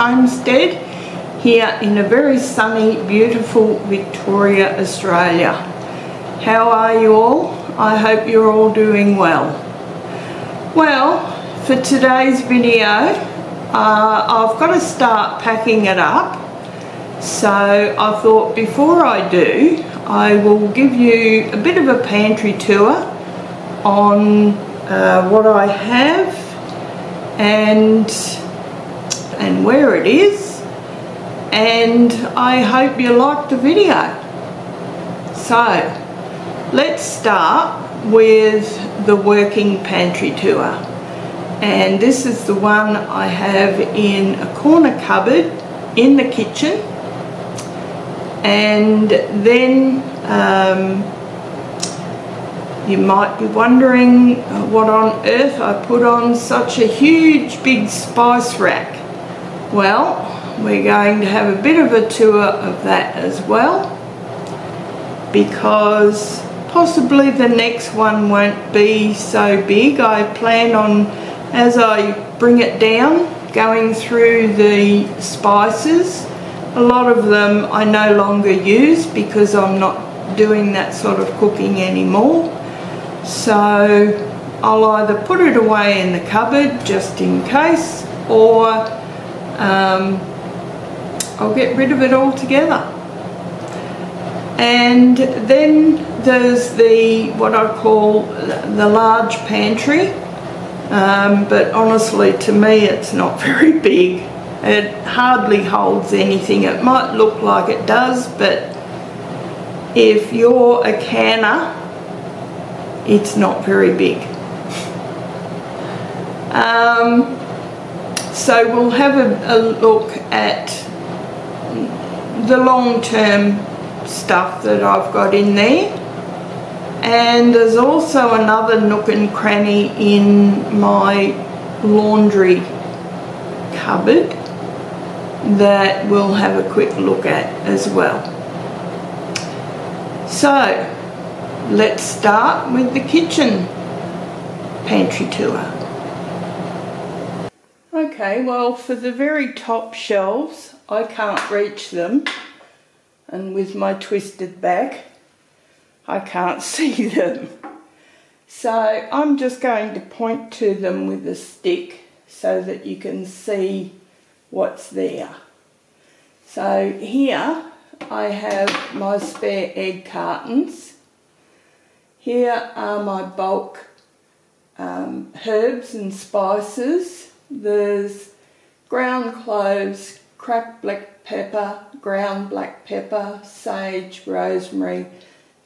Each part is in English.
Homestead here in a very sunny, beautiful Victoria, Australia. How are you all? I hope you're all doing well. Well, for today's video, uh, I've got to start packing it up. So I thought before I do, I will give you a bit of a pantry tour on uh, what I have and and where it is and I hope you like the video. So let's start with the working pantry tour. And this is the one I have in a corner cupboard in the kitchen. And then um, you might be wondering what on earth I put on such a huge big spice rack. Well, we're going to have a bit of a tour of that as well because possibly the next one won't be so big. I plan on, as I bring it down, going through the spices. A lot of them I no longer use because I'm not doing that sort of cooking anymore. So I'll either put it away in the cupboard just in case or um, I'll get rid of it altogether. And then there's the what I call the large pantry um, but honestly to me it's not very big. It hardly holds anything. It might look like it does but if you're a canner it's not very big. Um, so we'll have a, a look at the long-term stuff that I've got in there and there's also another nook and cranny in my laundry cupboard that we'll have a quick look at as well. So let's start with the kitchen pantry tour. Okay, well for the very top shelves, I can't reach them and with my twisted back, I can't see them. So I'm just going to point to them with a stick so that you can see what's there. So here I have my spare egg cartons here are my bulk um, herbs and spices. There's ground cloves, cracked black pepper, ground black pepper, sage, rosemary.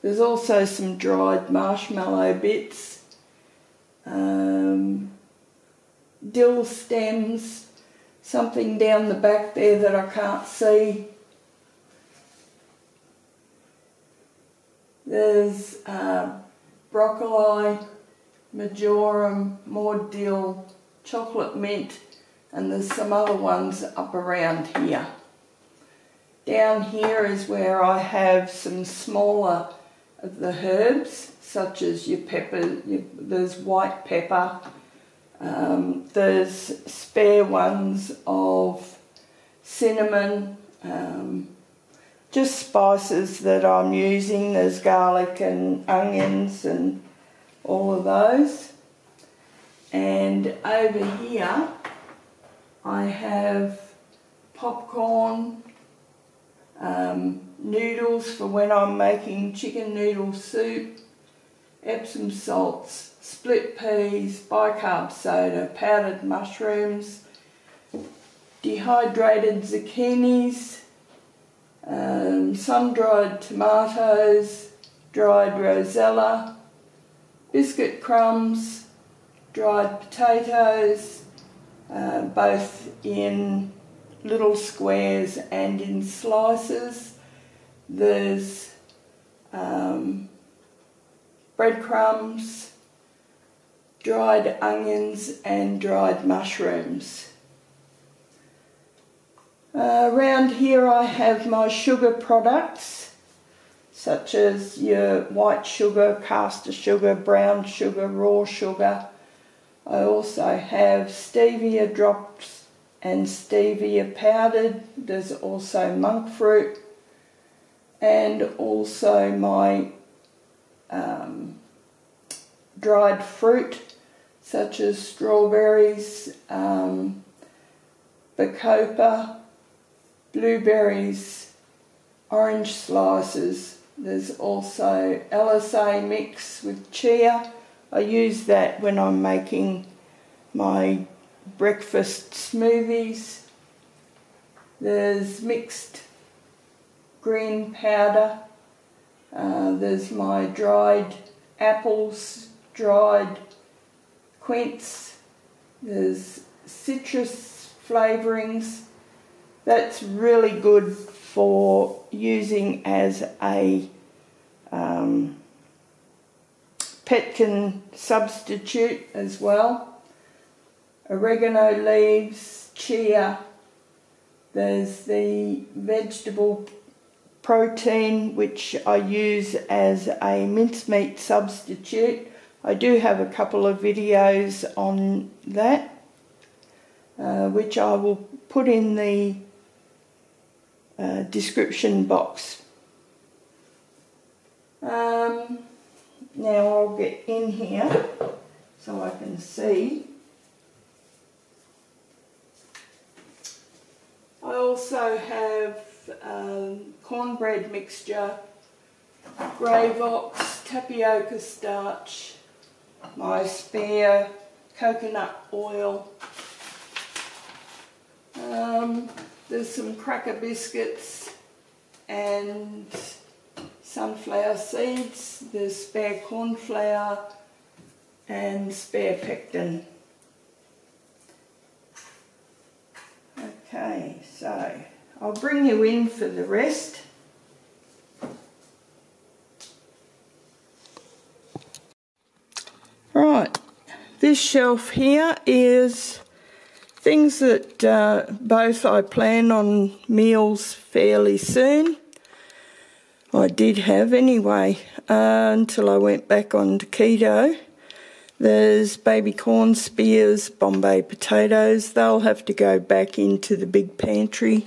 There's also some dried marshmallow bits, um, dill stems, something down the back there that I can't see. There's uh, broccoli, marjoram, more dill, chocolate mint, and there's some other ones up around here. Down here is where I have some smaller of the herbs, such as your pepper, your, there's white pepper, um, there's spare ones of cinnamon, um, just spices that I'm using. There's garlic and onions and all of those. And over here I have popcorn, um, noodles for when I'm making chicken noodle soup, Epsom salts, split peas, bicarb soda, powdered mushrooms, dehydrated zucchinis, um, sun-dried tomatoes, dried rosella, biscuit crumbs, dried potatoes, uh, both in little squares and in slices. There's um, breadcrumbs, dried onions and dried mushrooms. Uh, around here I have my sugar products such as your white sugar, caster sugar, brown sugar, raw sugar, also have stevia drops and stevia powdered. There's also monk fruit and also my um, dried fruit such as strawberries, um, bacopa, blueberries, orange slices. There's also LSA mix with chia I use that when I'm making my breakfast smoothies. There's mixed green powder. Uh, there's my dried apples, dried quince. There's citrus flavourings. That's really good for using as a um, pectin substitute as well. Oregano leaves, chia. There's the vegetable protein which I use as a mincemeat substitute. I do have a couple of videos on that uh, which I will put in the uh, description box. Um, now I'll get in here so I can see. I also um, cornbread mixture, Gravox, tapioca starch, my spare coconut oil. Um, there's some cracker biscuits and sunflower seeds, the spare corn flour and spare pectin. Okay, so I'll bring you in for the rest. Right, this shelf here is things that uh, both I plan on meals fairly soon I did have anyway uh, until I went back on to keto. There's baby corn spears, Bombay potatoes. They'll have to go back into the big pantry.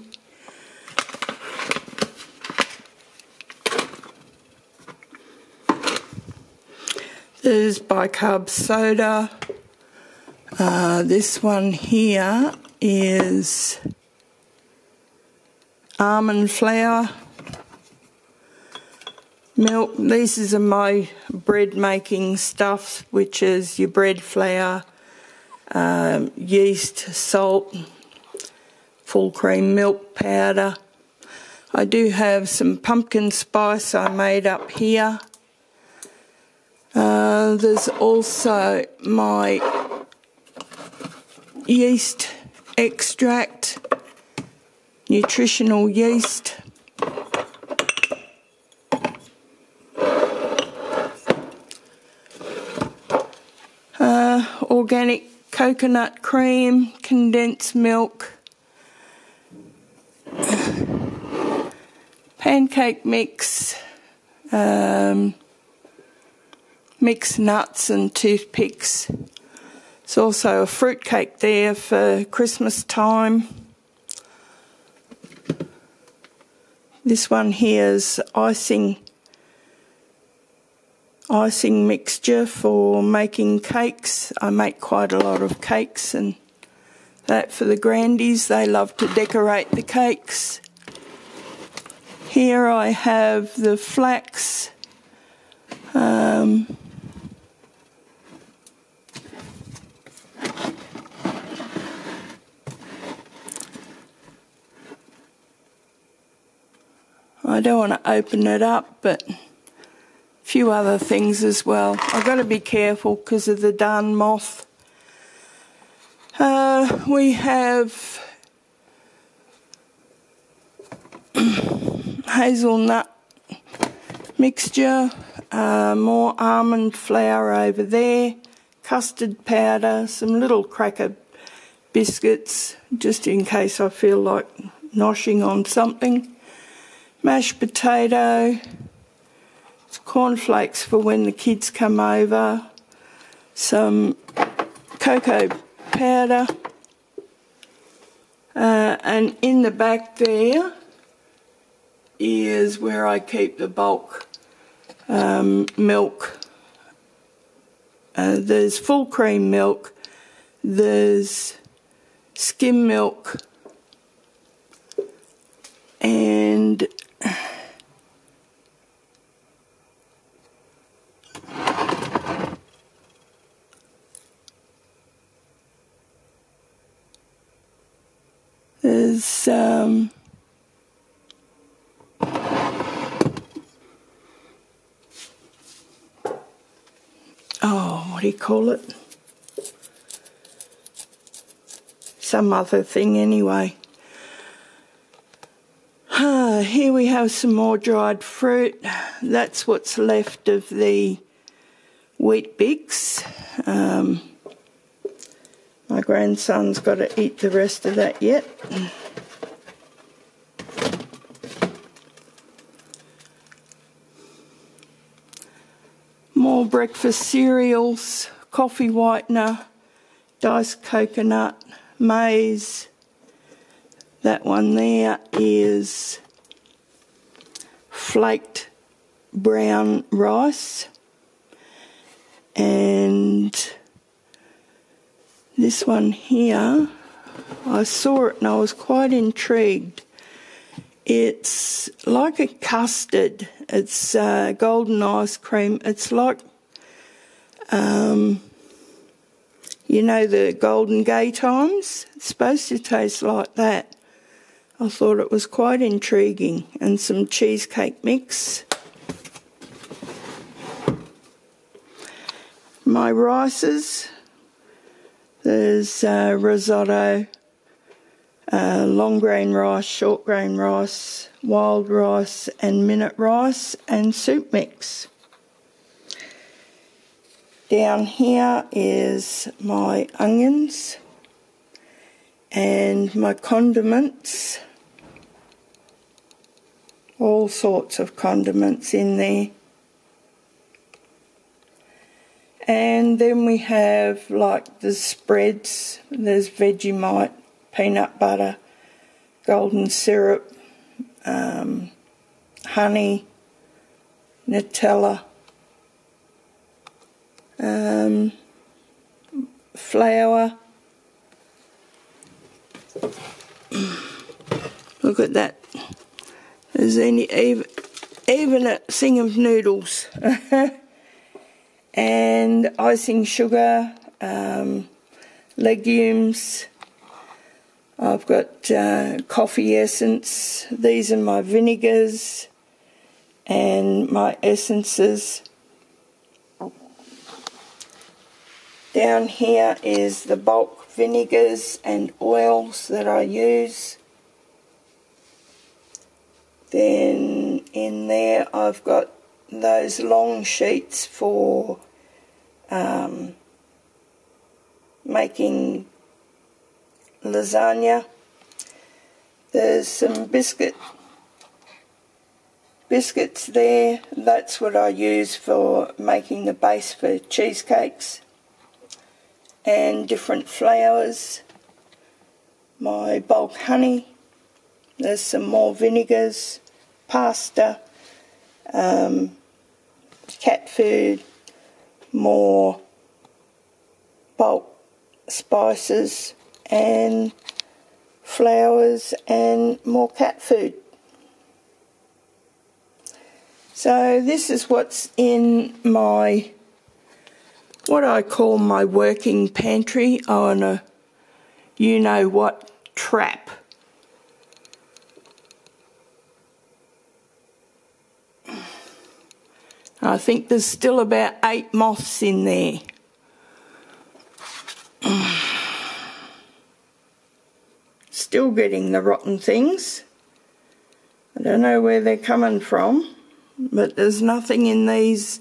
There's bicarb soda. Uh, this one here is almond flour milk. These are my bread making stuff, which is your bread flour, um, yeast, salt, full cream milk powder. I do have some pumpkin spice I made up here. Uh, there's also my yeast extract, nutritional yeast. organic coconut cream, condensed milk, pancake mix, um, mixed nuts and toothpicks. There's also a fruit cake there for Christmas time. This one here is icing icing mixture for making cakes. I make quite a lot of cakes and that for the grandies. They love to decorate the cakes. Here I have the flax. Um, I don't want to open it up, but a few other things as well. I've got to be careful because of the darn moth. Uh, we have hazelnut mixture, uh, more almond flour over there, custard powder, some little cracker biscuits, just in case I feel like noshing on something, mashed potato, cornflakes for when the kids come over, some cocoa powder. Uh, and in the back there is where I keep the bulk um, milk. Uh, there's full cream milk, there's skim milk, and there's um, oh, what do you call it? Some other thing, anyway. Ah, here we have some more dried fruit. That's what's left of the Weet-Bix. Um, my grandson's got to eat the rest of that yet. More breakfast cereals, coffee whitener, diced coconut, maize. That one there is flaked brown rice and this one here, I saw it and I was quite intrigued. It's like a custard. It's uh, golden ice cream. It's like, um, you know, the Golden Gaytimes. It's supposed to taste like that. I thought it was quite intriguing. And some cheesecake mix. My rices. There's uh, risotto, uh, long grain rice, short grain rice, wild rice, and minute rice, and soup mix. Down here is my onions and my condiments. All sorts of condiments in there. And then we have like the spreads. There's Vegemite, peanut butter, golden syrup, um, honey, Nutella, um, flour. Look at that. There's any even, even a thing of noodles. and icing sugar, um, legumes. I've got uh, coffee essence. These are my vinegars and my essences. Down here is the bulk vinegars and oils that I use. Then in there I've got those long sheets for um, making lasagna. There's some biscuit biscuits there. That's what I use for making the base for cheesecakes and different flours. My bulk honey. There's some more vinegars, pasta, um, cat food, more bulk spices and flowers and more cat food. So this is what's in my, what I call my working pantry on a you know what trap. I think there's still about eight moths in there. Still getting the rotten things. I don't know where they're coming from, but there's nothing in these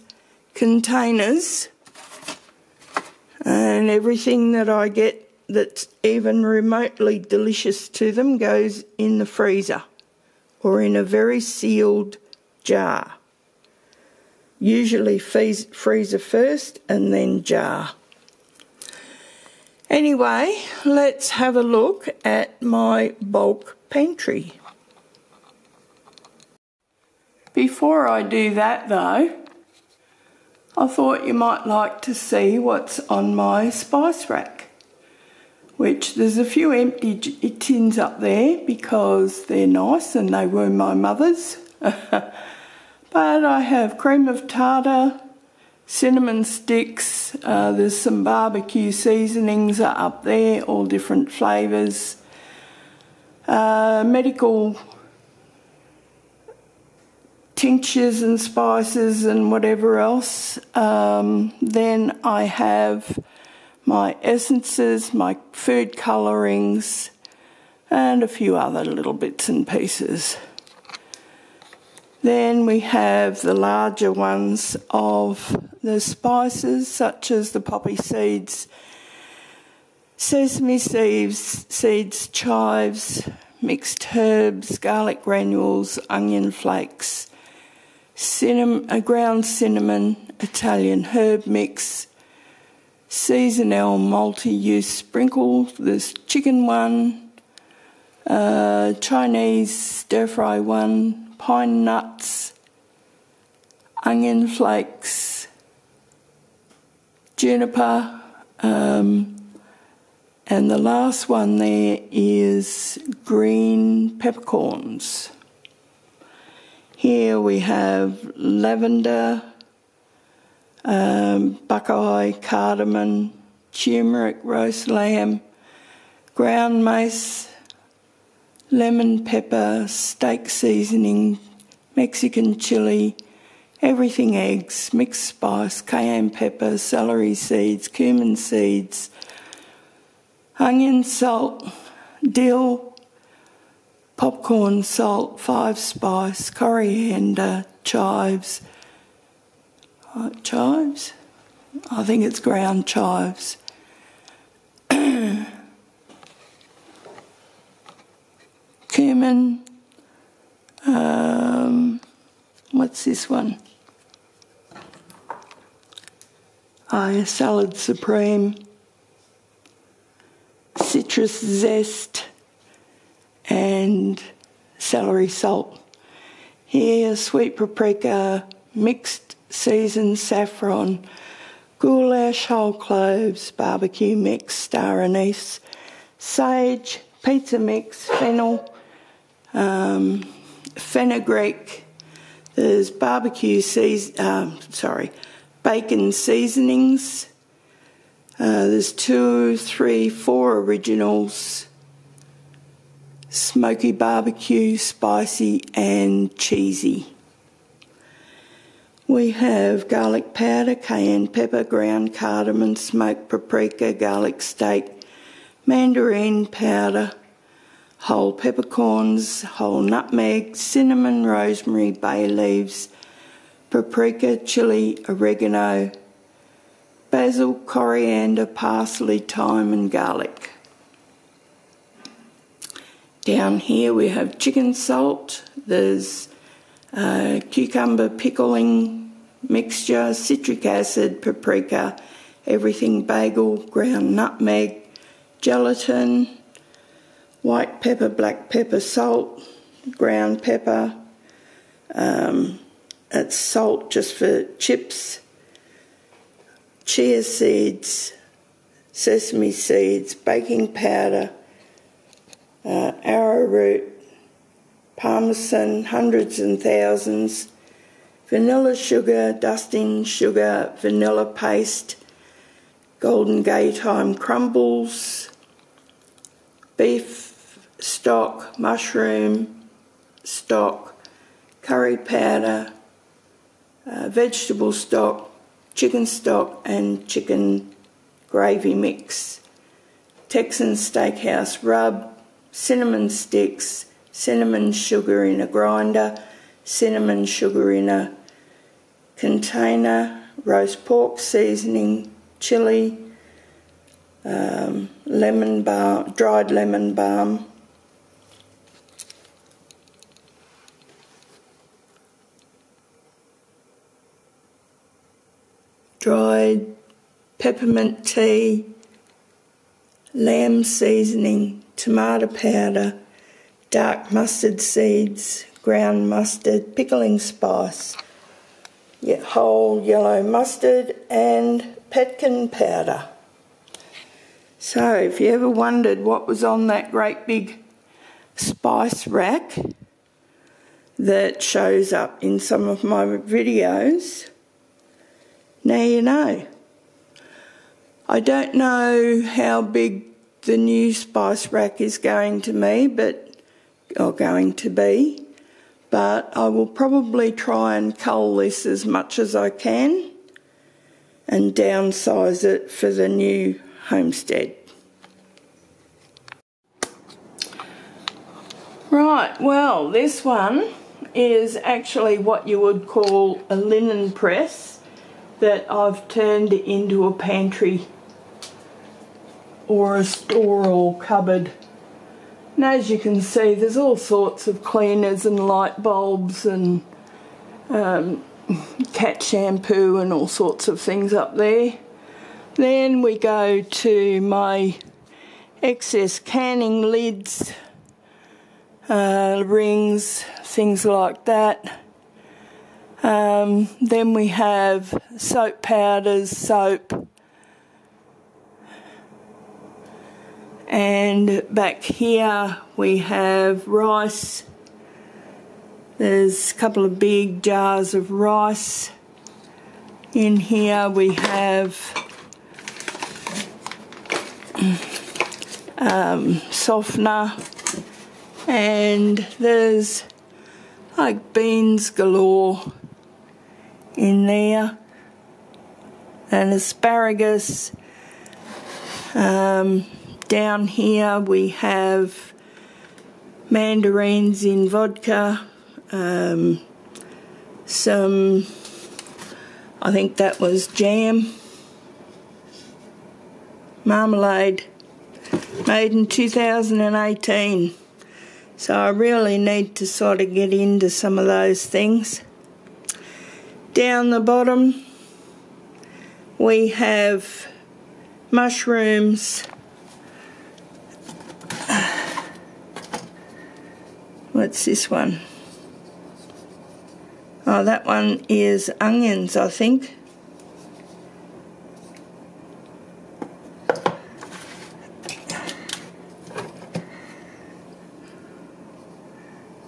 containers. And everything that I get that's even remotely delicious to them goes in the freezer or in a very sealed jar. Usually freezer first and then jar. Anyway, let's have a look at my bulk pantry. Before I do that though, I thought you might like to see what's on my spice rack, which there's a few empty tins up there because they're nice and they were my mother's. but I have cream of tartar, cinnamon sticks, uh, there's some barbecue seasonings are up there, all different flavours. Uh, medical tinctures and spices and whatever else. Um, then I have my essences, my food colourings, and a few other little bits and pieces. Then we have the larger ones of the spices, such as the poppy seeds, sesame seeds, seeds, chives, mixed herbs, garlic granules, onion flakes, cinnamon, a ground cinnamon, Italian herb mix, seasonal multi-use sprinkle, this chicken one, uh, Chinese stir fry one, pine nuts, onion flakes, juniper, um, and the last one there is green peppercorns. Here we have lavender, um, buckeye, cardamom, turmeric, roast lamb, ground mace, lemon pepper, steak seasoning, Mexican chili, everything eggs, mixed spice, cayenne pepper, celery seeds, cumin seeds, onion, salt, dill, popcorn, salt, five spice, coriander, chives. Uh, chives? I think it's ground chives. Cumin. Um, what's this one? Oh, salad supreme. Citrus zest and celery salt. Here, sweet paprika, mixed seasoned saffron, goulash, whole cloves, barbecue mix, star anise, sage, pizza mix, fennel, um, fenugreek. There's barbecue season, um, sorry, bacon seasonings. Uh, there's two, three, four originals smoky barbecue, spicy, and cheesy. We have garlic powder, cayenne pepper, ground cardamom, smoked paprika, garlic steak, mandarin powder, whole peppercorns, whole nutmeg, cinnamon, rosemary, bay leaves, paprika, chili, oregano, basil, coriander, parsley, thyme, and garlic. Down here we have chicken salt, there's uh, cucumber pickling mixture, citric acid, paprika, everything bagel, ground nutmeg, gelatin, white pepper, black pepper, salt, ground pepper. Um, it's salt just for chips, chia seeds, sesame seeds, baking powder, uh, arrowroot, parmesan, hundreds and thousands, vanilla sugar, dusting sugar, vanilla paste, golden gaytime crumbles, beef stock, mushroom stock, curry powder, uh, vegetable stock, chicken stock, and chicken gravy mix. Texan Steakhouse rub, cinnamon sticks, cinnamon sugar in a grinder, cinnamon sugar in a container, roast pork seasoning, chili, um, lemon balm, dried lemon balm. Dried peppermint tea, lamb seasoning, tomato powder, dark mustard seeds, ground mustard, pickling spice, whole yellow mustard, and pectin powder. So, if you ever wondered what was on that great big spice rack that shows up in some of my videos, now you know. I don't know how big the new spice rack is going to me, but or going to be, but I will probably try and cull this as much as I can and downsize it for the new homestead. Right, well, this one is actually what you would call a linen press that I've turned into a pantry or a store or cupboard. And as you can see, there's all sorts of cleaners and light bulbs and um, cat shampoo and all sorts of things up there. Then we go to my excess canning lids, uh, rings, things like that. Um, then we have soap powders, soap, and back here we have rice. There's a couple of big jars of rice. In here we have um, softener and there's like beans galore in there and asparagus um, down here we have mandarins in vodka, um, some, I think that was jam, marmalade, made in 2018. So I really need to sort of get into some of those things. Down the bottom we have mushrooms, What's this one? Oh, that one is onions, I think.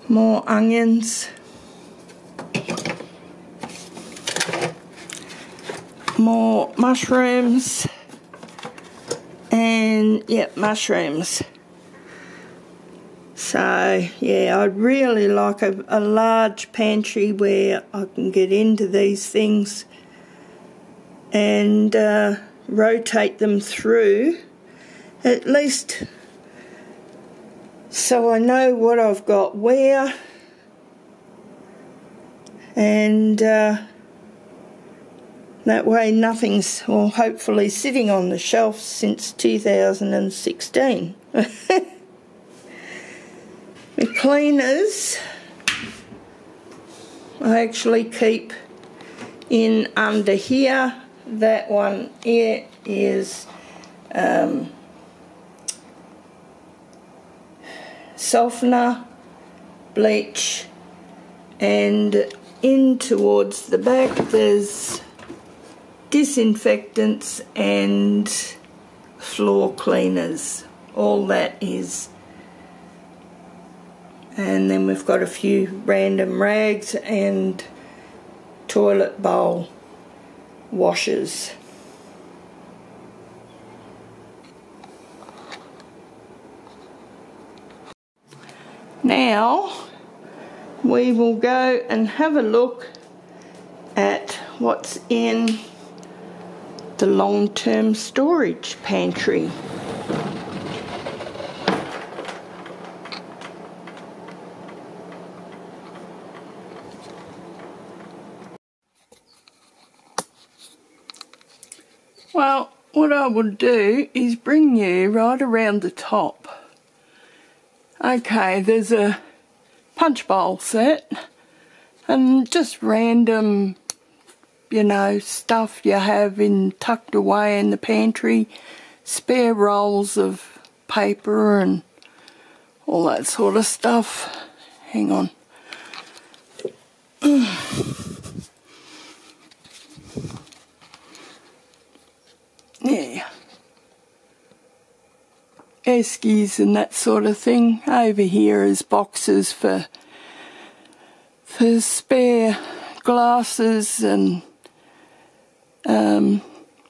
More onions. More mushrooms. And, yep, mushrooms. So, yeah, I'd really like a, a large pantry where I can get into these things and uh, rotate them through at least so I know what I've got where and uh, that way nothing's well hopefully sitting on the shelf since 2016 The cleaners I actually keep in under here. That one here is um, softener, bleach, and in towards the back there's disinfectants and floor cleaners. All that is and then we've got a few random rags and toilet bowl washers. Now we will go and have a look at what's in the long-term storage pantry. Well, what I will do is bring you right around the top. Okay, there's a punch bowl set and just random, you know, stuff you have in tucked away in the pantry. spare rolls of paper and all that sort of stuff. Hang on. yeah. Eskies and that sort of thing. Over here is boxes for for spare glasses and um,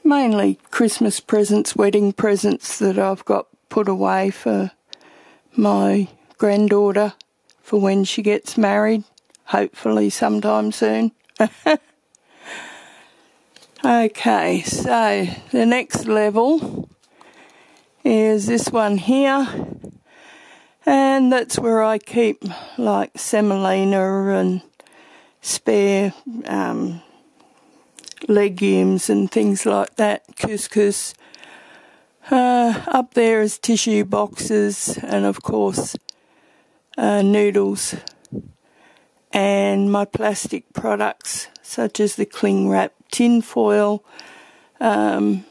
mainly Christmas presents, wedding presents that I've got put away for my granddaughter for when she gets married, hopefully sometime soon. okay, so the next level is this one here, and that's where I keep like semolina and spare um, legumes and things like that, couscous. Uh, up there is tissue boxes and, of course, uh, noodles and my plastic products such as the cling wrap, tin foil, um,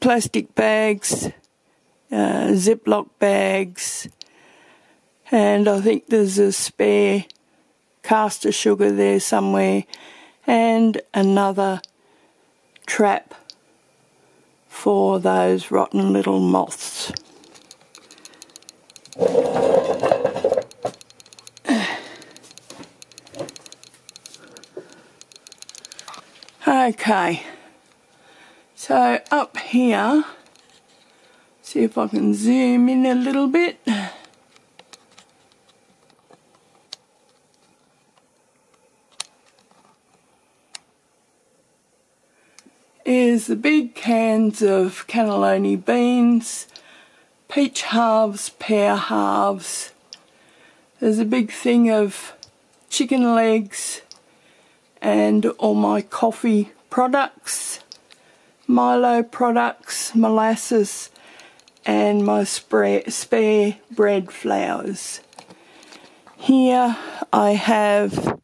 plastic bags, uh, Ziploc bags, and I think there's a spare caster sugar there somewhere, and another trap for those rotten little moths. Okay, so up here, see if I can zoom in a little bit. Is the big cans of cannellini beans, peach halves, pear halves. There's a big thing of chicken legs and all my coffee products, Milo products, molasses and my spare bread flours. Here I have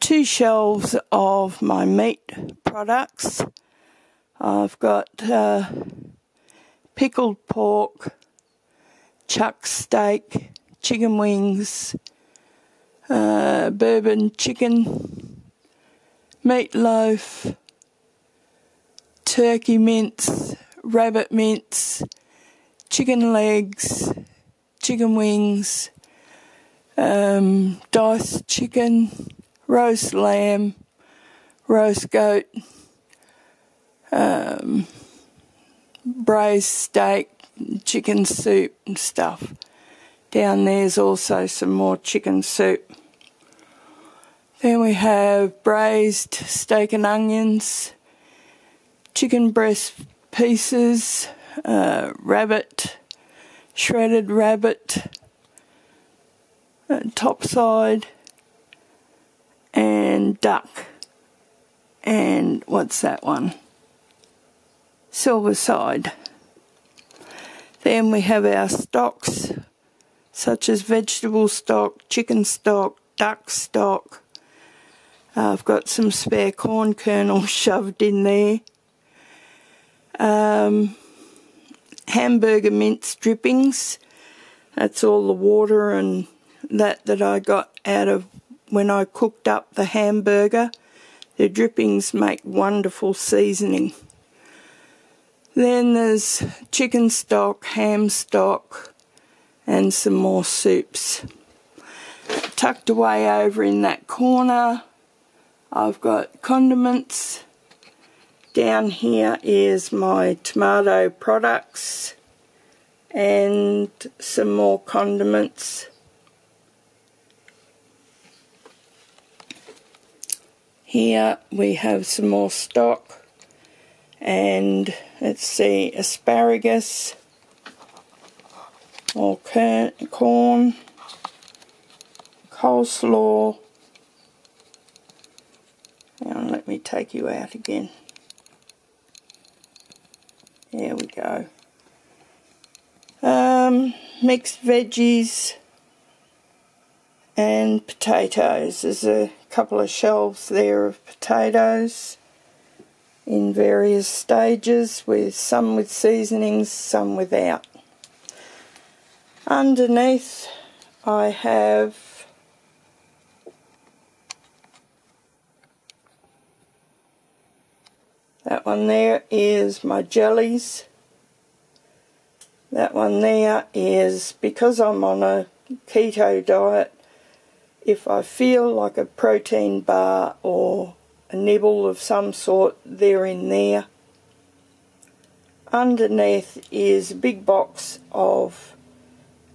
two shelves of my meat products. I've got uh, pickled pork, chuck steak, chicken wings, uh, bourbon chicken, meatloaf, turkey mince, rabbit mince, chicken legs, chicken wings, um, diced chicken, roast lamb, roast goat, um, braised steak, chicken soup and stuff. Down there's also some more chicken soup. Then we have braised steak and onions, chicken breast pieces, uh, rabbit, shredded rabbit, uh, top side, and duck. And what's that one? Silver side. Then we have our stocks, such as vegetable stock, chicken stock, duck stock. Uh, I've got some spare corn kernels shoved in there. Um, hamburger mince drippings. That's all the water and that that I got out of when I cooked up the hamburger. The drippings make wonderful seasoning. Then there's chicken stock, ham stock, and some more soups. Tucked away over in that corner, I've got condiments. Down here is my tomato products and some more condiments. Here we have some more stock and let's see asparagus or corn, coleslaw. Now let me take you out again. There we go. Um, mixed veggies and potatoes. There's a couple of shelves there of potatoes. In various stages with some with seasonings, some without. Underneath I have that one there is my jellies. That one there is because I'm on a keto diet if I feel like a protein bar or a nibble of some sort there in there. Underneath is a big box of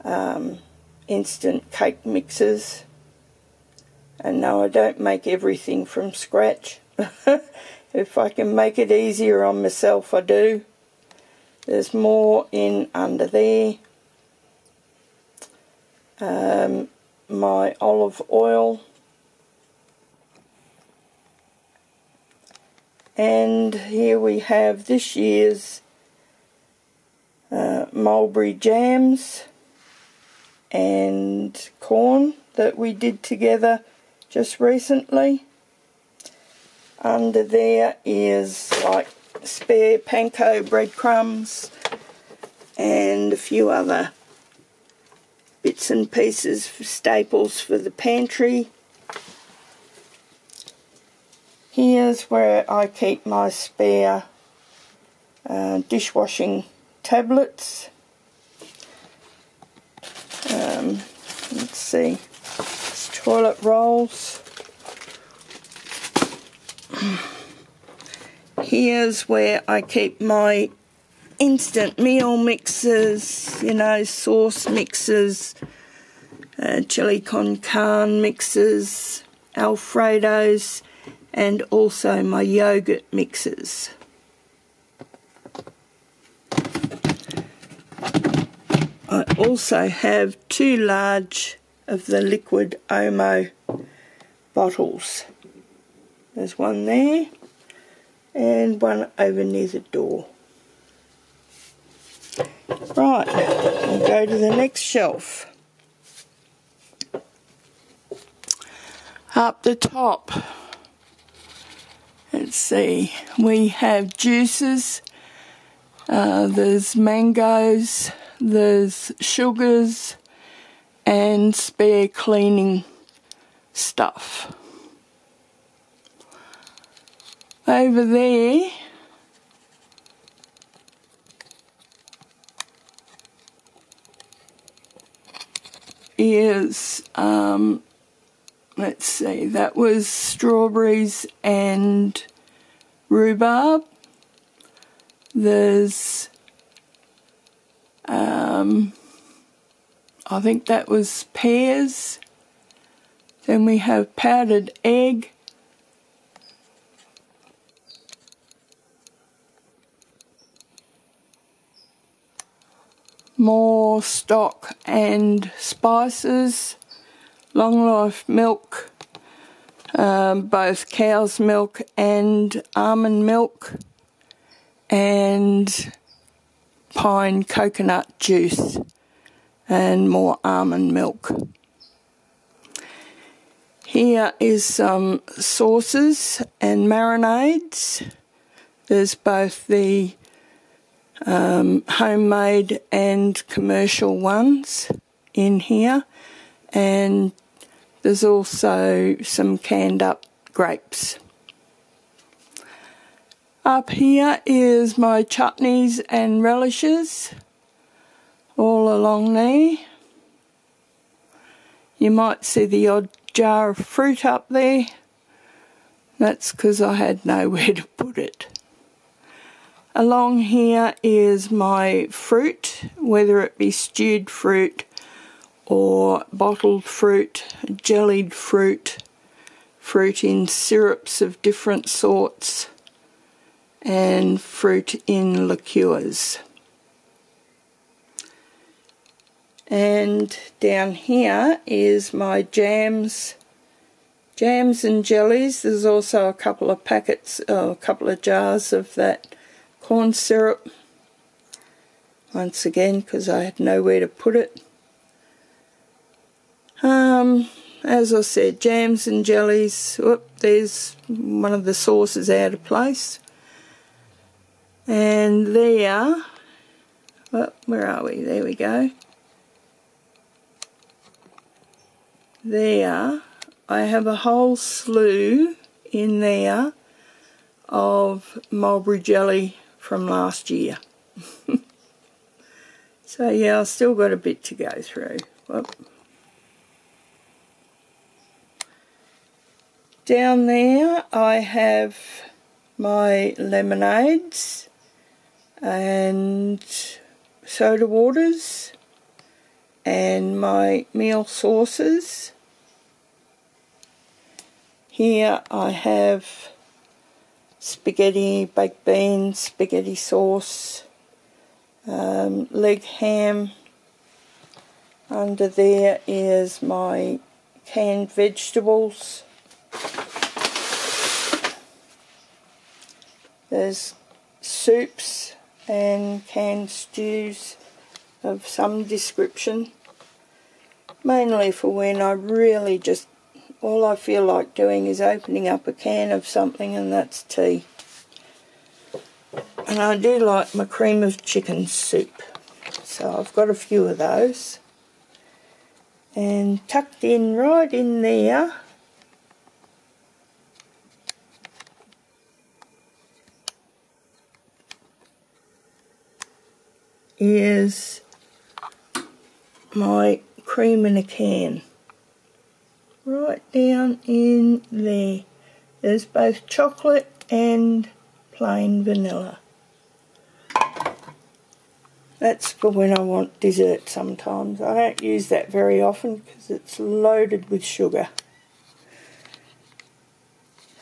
um, instant cake mixes. And no, I don't make everything from scratch. if I can make it easier on myself, I do. There's more in under there. Um, my olive oil and here we have this year's uh, mulberry jams and corn that we did together just recently. Under there is like spare panko breadcrumbs and a few other bits and pieces for staples for the pantry Here's where I keep my spare uh, dishwashing tablets. Um, let's see, it's toilet rolls. Here's where I keep my instant meal mixes, you know, sauce mixes, uh, chili con carne mixes, Alfredos, and also my yogurt mixes. I also have two large of the liquid Omo bottles. There's one there and one over near the door. Right, we'll go to the next shelf. Up the top let's see, we have juices, uh, there's mangoes, there's sugars, and spare cleaning stuff. Over there, is um, let's see, that was strawberries and rhubarb. There's, um, I think that was pears. Then we have powdered egg. More stock and spices long life milk, um, both cow's milk and almond milk, and pine coconut juice, and more almond milk. Here is some sauces and marinades. There's both the um, homemade and commercial ones in here and there's also some canned up grapes. Up here is my chutneys and relishes all along there. You might see the odd jar of fruit up there. That's because I had nowhere to put it. Along here is my fruit, whether it be stewed fruit or bottled fruit, jellied fruit, fruit in syrups of different sorts, and fruit in liqueurs. And down here is my jams, jams and jellies. There's also a couple of packets, oh, a couple of jars of that corn syrup. Once again, because I had nowhere to put it. Um, as I said, jams and jellies. Whoop, there's one of the sauces out of place. And there, well, where are we? There we go. There, I have a whole slew in there of mulberry jelly from last year. so yeah, I've still got a bit to go through. Whoop. Down there I have my lemonades and soda waters and my meal sauces. Here I have spaghetti, baked beans, spaghetti sauce, um, leg ham. Under there is my canned vegetables. There's soups and canned stews of some description. Mainly for when I really just all I feel like doing is opening up a can of something and that's tea. And I do like my cream of chicken soup. So I've got a few of those. And tucked in right in there is my cream in a can right down in there. There's both chocolate and plain vanilla. That's for when I want dessert sometimes. I don't use that very often because it's loaded with sugar.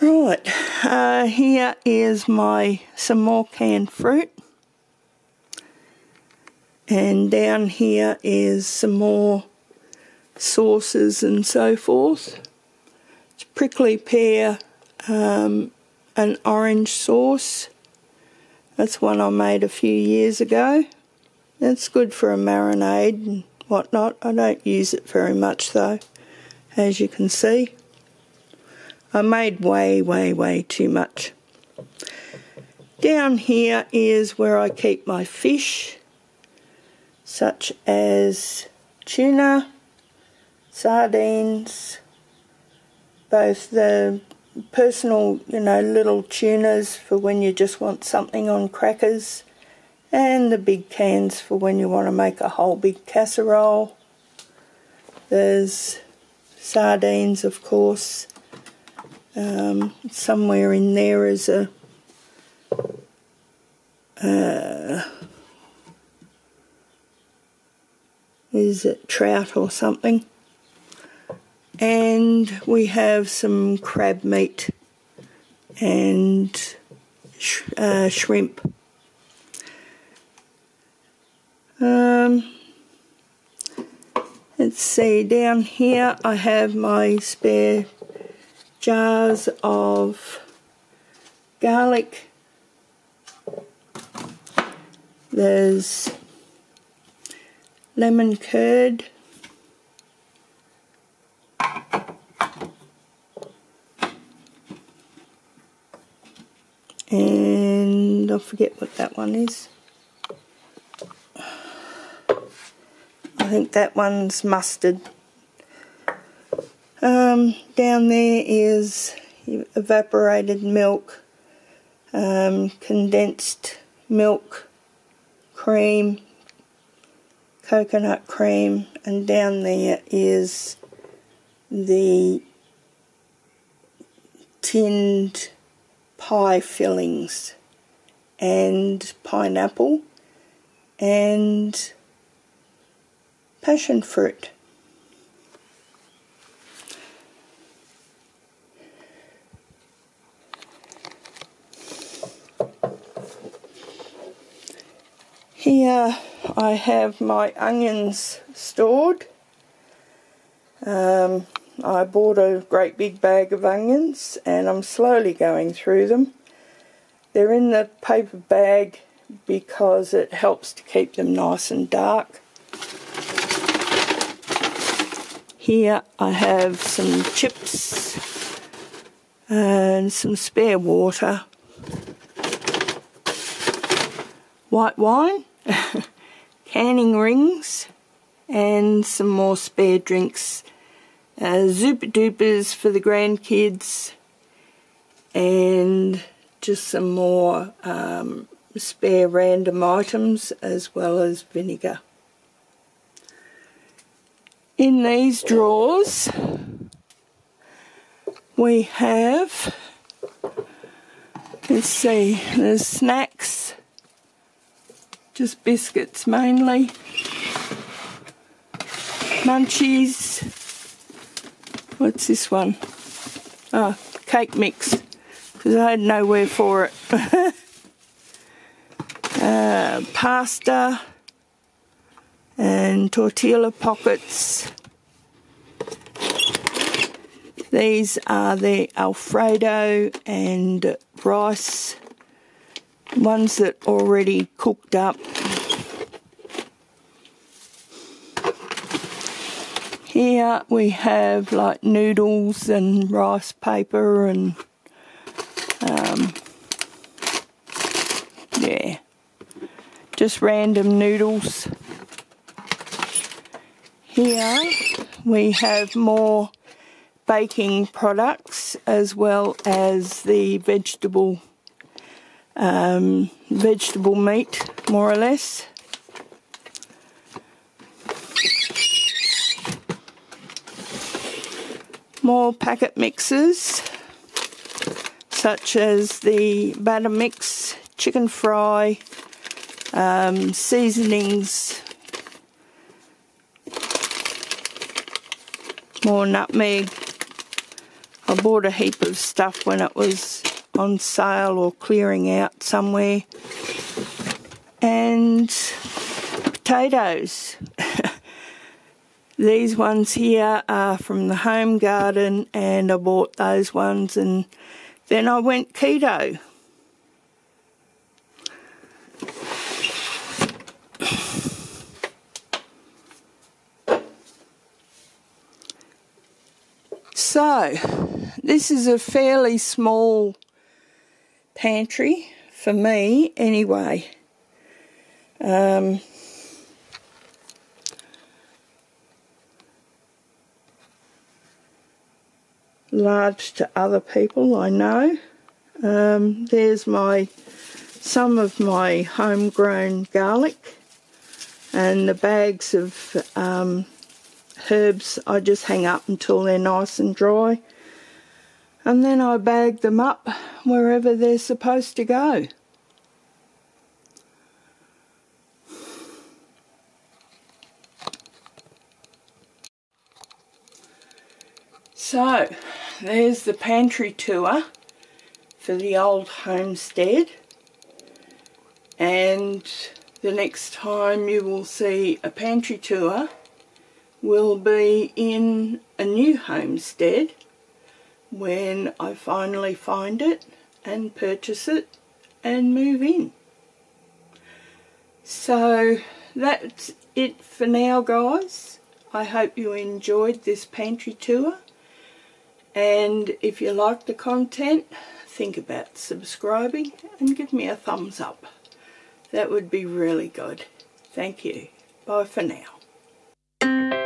Right, uh, here is my some more canned fruit. And down here is some more sauces and so forth. It's prickly pear um, an orange sauce. That's one I made a few years ago. That's good for a marinade and whatnot. I don't use it very much though, as you can see. I made way, way, way too much. Down here is where I keep my fish, such as tuna, sardines, both the personal, you know, little tunas for when you just want something on crackers, and the big cans for when you want to make a whole big casserole. There's sardines, of course. Um, somewhere in there is a uh, is it trout or something and we have some crab meat and sh uh, shrimp. Um, let's see, down here I have my spare jars of garlic. There's lemon curd. and I forget what that one is. I think that one's mustard. Um, down there is evaporated milk, um, condensed milk, cream, coconut cream, and down there is the tinned pie fillings and pineapple and passion fruit. I have my onions stored. Um, I bought a great big bag of onions and I'm slowly going through them. They're in the paper bag because it helps to keep them nice and dark. Here I have some chips and some spare water white wine, canning rings, and some more spare drinks. Uh, Doopers for the grandkids, and just some more um, spare random items as well as vinegar. In these drawers we have, let's see, there's snacks, just biscuits mainly, munchies, what's this one? Oh, cake mix, because I had nowhere for it. uh, pasta and tortilla pockets these are the Alfredo and rice ones that already cooked up. Here we have like noodles and rice paper and um, yeah, just random noodles. Here we have more baking products as well as the vegetable um, vegetable meat more or less. More packet mixes such as the batter mix chicken fry um, seasonings more nutmeg. I bought a heap of stuff when it was on sale or clearing out somewhere. And potatoes. These ones here are from the home garden and I bought those ones and then I went keto. So, this is a fairly small pantry for me anyway. Um, large to other people, I know. Um, there's my some of my homegrown garlic and the bags of um, herbs I just hang up until they're nice and dry and then I bag them up wherever they're supposed to go. So, there's the pantry tour for the old homestead and the next time you will see a pantry tour will be in a new homestead when I finally find it and purchase it and move in. So that's it for now guys. I hope you enjoyed this pantry tour and if you like the content think about subscribing and give me a thumbs up. That would be really good. Thank you. Bye for now.